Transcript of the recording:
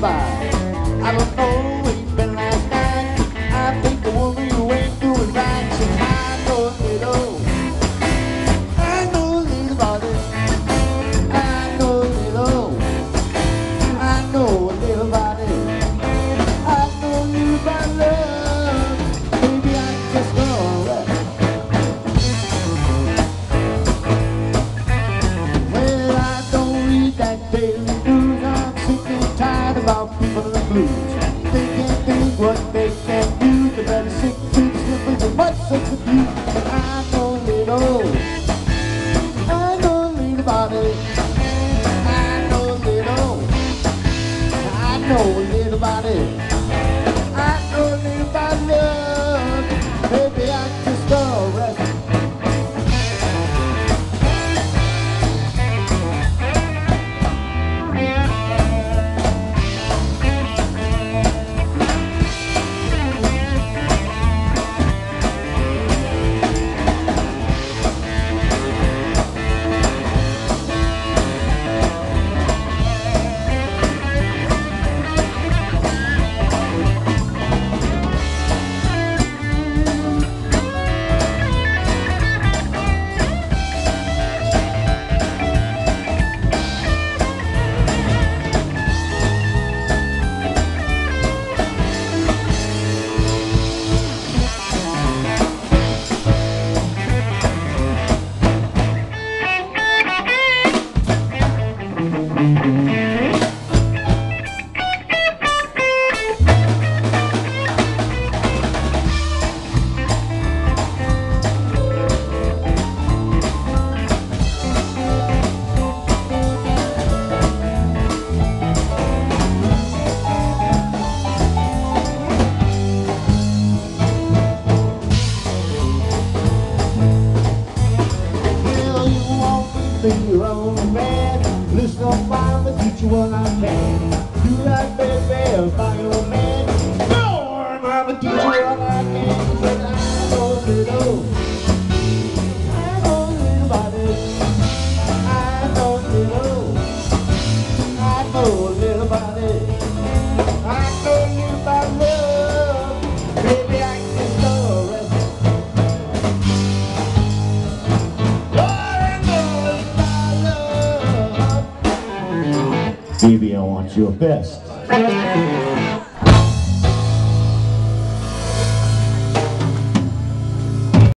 hollow. I don't know about people in the blues. They can't think what they can do. They better sick to simply the much such a view. I know little. I know little it. I know little. I know little it. I know little about love. Maybe I you what I can. Do right, baby, by your man. No, mama, you I can. Baby, I want you your best.